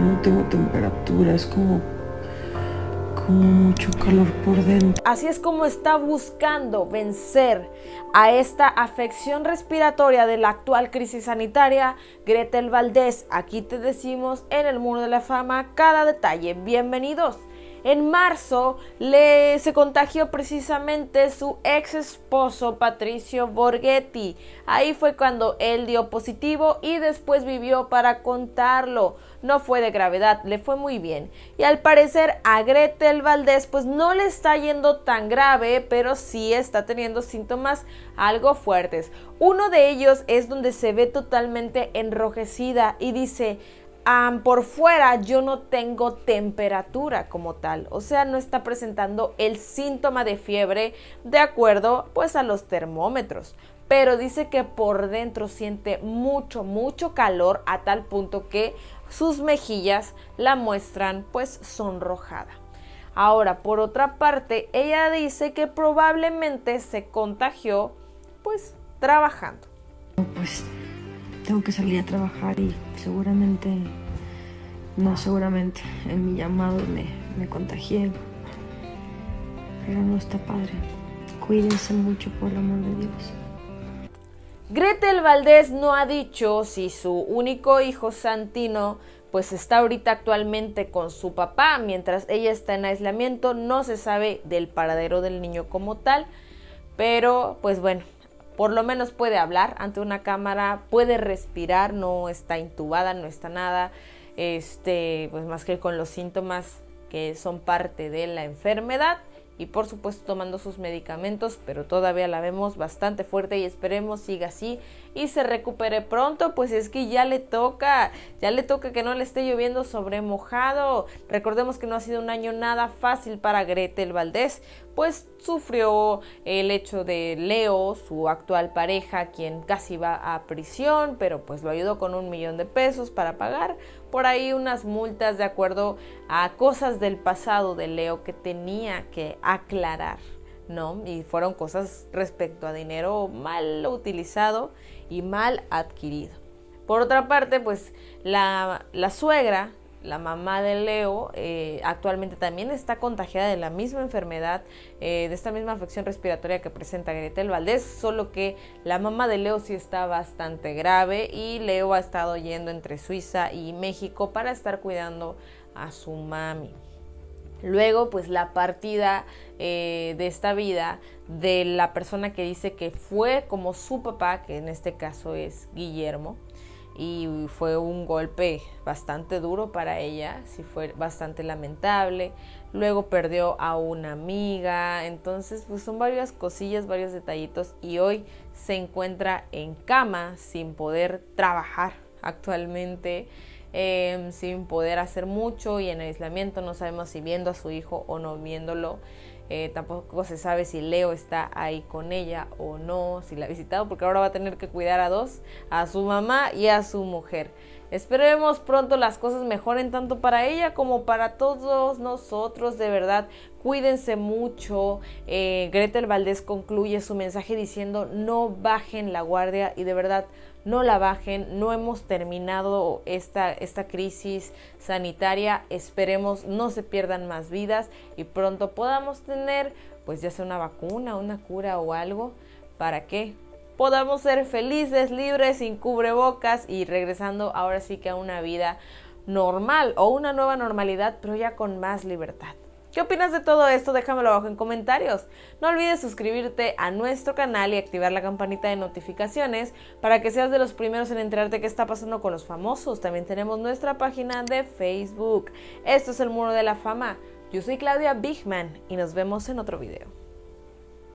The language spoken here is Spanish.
no tengo temperatura, es como mucho calor por dentro. Así es como está buscando vencer a esta afección respiratoria de la actual crisis sanitaria Gretel Valdés. Aquí te decimos en el Muro de la Fama cada detalle. Bienvenidos. En marzo le, se contagió precisamente su ex esposo Patricio Borghetti. Ahí fue cuando él dio positivo y después vivió para contarlo. No fue de gravedad, le fue muy bien. Y al parecer a Gretel Valdés pues no le está yendo tan grave, pero sí está teniendo síntomas algo fuertes. Uno de ellos es donde se ve totalmente enrojecida y dice, por fuera yo no tengo temperatura como tal, o sea, no está presentando el síntoma de fiebre de acuerdo pues a los termómetros, pero dice que por dentro siente mucho, mucho calor a tal punto que sus mejillas la muestran pues sonrojada. Ahora, por otra parte, ella dice que probablemente se contagió pues trabajando. Pues tengo que salir a trabajar y seguramente, no seguramente, en mi llamado me, me contagié. Pero no está padre. Cuídense mucho por el amor de Dios. Gretel Valdés no ha dicho si su único hijo Santino pues está ahorita actualmente con su papá mientras ella está en aislamiento, no se sabe del paradero del niño como tal, pero pues bueno, por lo menos puede hablar ante una cámara, puede respirar, no está intubada, no está nada, este, pues más que con los síntomas que son parte de la enfermedad y por supuesto tomando sus medicamentos, pero todavía la vemos bastante fuerte y esperemos siga así y se recupere pronto, pues es que ya le toca, ya le toca que no le esté lloviendo sobre mojado. Recordemos que no ha sido un año nada fácil para Gretel Valdés, pues sufrió el hecho de Leo, su actual pareja, quien casi va a prisión, pero pues lo ayudó con un millón de pesos para pagar por ahí unas multas de acuerdo a cosas del pasado de Leo que tenía que aclarar, ¿no? Y fueron cosas respecto a dinero mal utilizado y mal adquirido. Por otra parte, pues la, la suegra la mamá de Leo, eh, actualmente también está contagiada de la misma enfermedad, eh, de esta misma afección respiratoria que presenta Gretel Valdés, solo que la mamá de Leo sí está bastante grave y Leo ha estado yendo entre Suiza y México para estar cuidando a su mami. Luego, pues la partida eh, de esta vida de la persona que dice que fue como su papá, que en este caso es Guillermo, y fue un golpe bastante duro para ella, sí fue bastante lamentable. Luego perdió a una amiga, entonces pues son varias cosillas, varios detallitos y hoy se encuentra en cama sin poder trabajar actualmente. Em, sin poder hacer mucho y en aislamiento no sabemos si viendo a su hijo o no viéndolo eh, tampoco se sabe si Leo está ahí con ella o no, si la ha visitado, porque ahora va a tener que cuidar a dos, a su mamá y a su mujer. Esperemos pronto las cosas mejoren tanto para ella como para todos nosotros, de verdad. Cuídense mucho. Eh, Gretel Valdés concluye su mensaje diciendo no bajen la guardia y de verdad no la bajen, no hemos terminado esta, esta crisis sanitaria, esperemos no se pierdan más vidas y pronto podamos tener pues ya sea una vacuna, una cura o algo para que podamos ser felices, libres, sin cubrebocas y regresando ahora sí que a una vida normal o una nueva normalidad, pero ya con más libertad. ¿Qué opinas de todo esto? Déjamelo abajo en comentarios. No olvides suscribirte a nuestro canal y activar la campanita de notificaciones para que seas de los primeros en enterarte qué está pasando con los famosos. También tenemos nuestra página de Facebook. Esto es el Muro de la Fama. Yo soy Claudia Bigman y nos vemos en otro video.